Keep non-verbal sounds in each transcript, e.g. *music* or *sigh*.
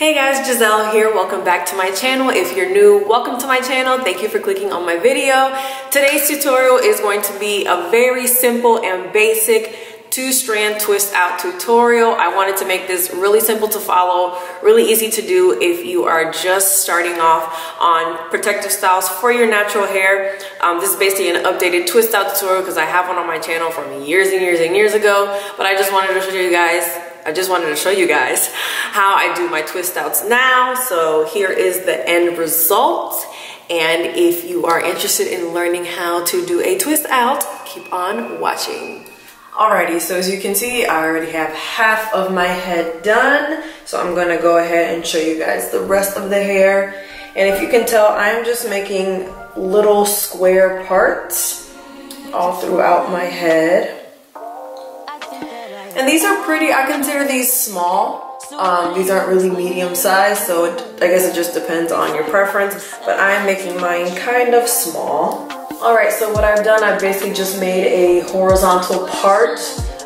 Hey guys, Giselle here. Welcome back to my channel. If you're new, welcome to my channel. Thank you for clicking on my video. Today's tutorial is going to be a very simple and basic two strand twist out tutorial. I wanted to make this really simple to follow, really easy to do if you are just starting off on protective styles for your natural hair. Um, this is basically an updated twist out tutorial because I have one on my channel from years and years and years ago, but I just wanted to show you guys I just wanted to show you guys how I do my twist outs now. So here is the end result. And if you are interested in learning how to do a twist out, keep on watching. Alrighty, so as you can see, I already have half of my head done. So I'm gonna go ahead and show you guys the rest of the hair. And if you can tell, I'm just making little square parts all throughout my head. And these are pretty, I consider these small. Um, these aren't really medium size, so it, I guess it just depends on your preference. But I'm making mine kind of small. All right, so what I've done, I've basically just made a horizontal part,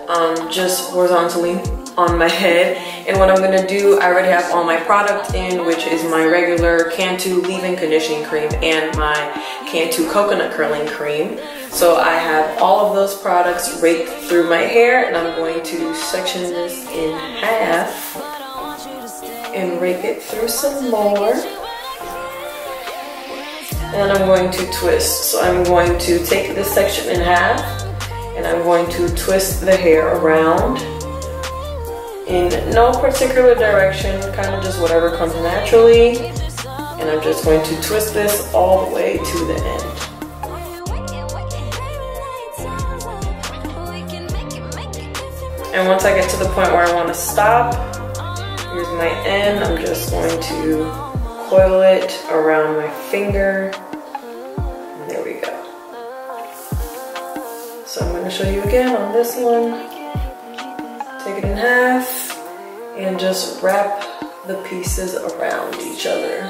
um, just horizontally on my head. And what I'm gonna do, I already have all my product in, which is my regular Cantu leave-in conditioning cream and my Cantu coconut curling cream. So I have all of those products raked through my hair and I'm going to section this in half and rake it through some more. And I'm going to twist. So I'm going to take this section in half and I'm going to twist the hair around in no particular direction, kind of just whatever comes naturally. And I'm just going to twist this all the way to the end. And once I get to the point where I want to stop, here's my end. I'm just going to coil it around my finger. And there we go. So I'm going to show you again on this one. Half and just wrap the pieces around each other.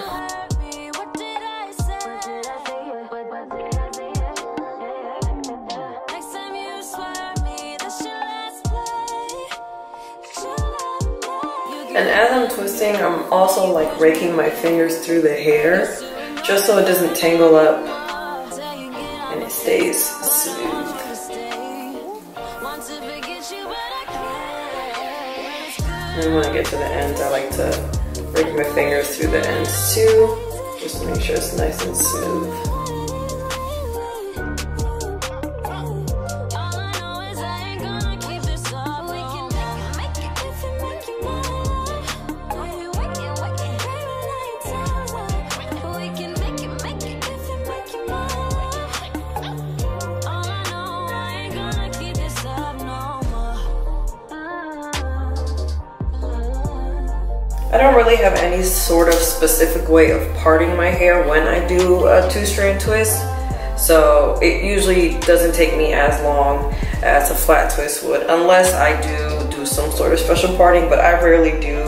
And as I'm twisting, I'm also like raking my fingers through the hair just so it doesn't tangle up and it stays smooth. And when I get to the ends, I like to rake my fingers through the ends too, just to make sure it's nice and smooth. I don't really have any sort of specific way of parting my hair when I do a two strand twist. So it usually doesn't take me as long as a flat twist would, unless I do do some sort of special parting, but I rarely do.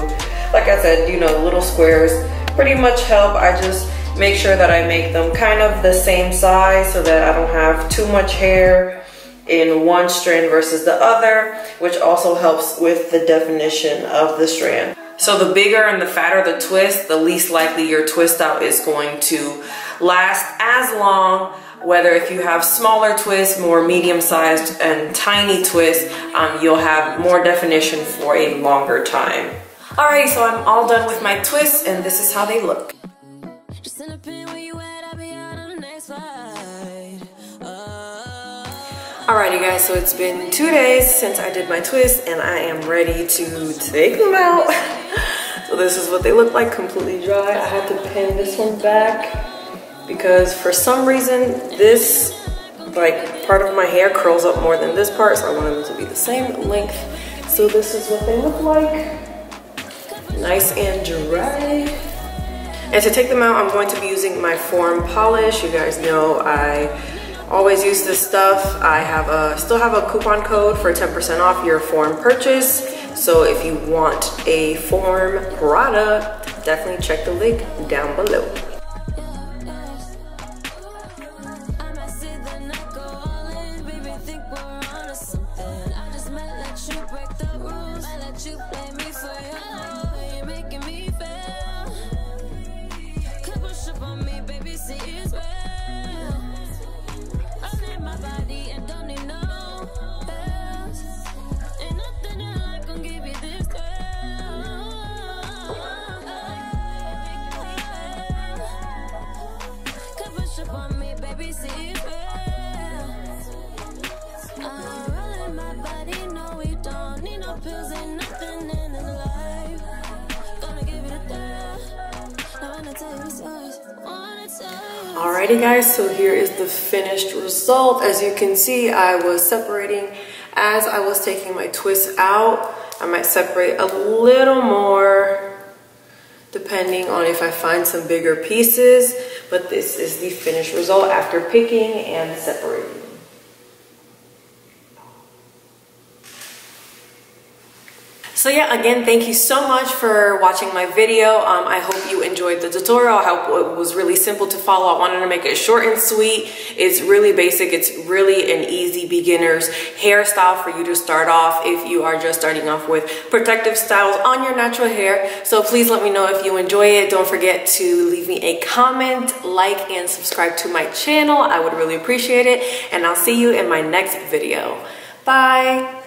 Like I said, you know, little squares pretty much help. I just make sure that I make them kind of the same size so that I don't have too much hair in one strand versus the other, which also helps with the definition of the strand. So the bigger and the fatter the twist, the least likely your twist out is going to last as long whether if you have smaller twists, more medium sized and tiny twists, um, you'll have more definition for a longer time. Alrighty, so I'm all done with my twists and this is how they look. Alrighty guys, so it's been two days since I did my twist and I am ready to take them out. *laughs* this is what they look like, completely dry. I had to pin this one back because for some reason this like part of my hair curls up more than this part so I want them to be the same length. So this is what they look like. Nice and dry. And to take them out, I'm going to be using my Form Polish. You guys know I Always use this stuff. I have a still have a coupon code for 10% off your form purchase. So if you want a form product, definitely check the link down below. Alrighty guys, so here is the finished result. As you can see, I was separating as I was taking my twists out. I might separate a little more depending on if I find some bigger pieces but this is the finished result after picking and separating. So yeah, again, thank you so much for watching my video. Um, I hope you enjoyed the tutorial. I hope it was really simple to follow. I wanted to make it short and sweet. It's really basic. It's really an easy beginner's hairstyle for you to start off if you are just starting off with protective styles on your natural hair. So please let me know if you enjoy it. Don't forget to leave me a comment, like, and subscribe to my channel. I would really appreciate it. And I'll see you in my next video. Bye.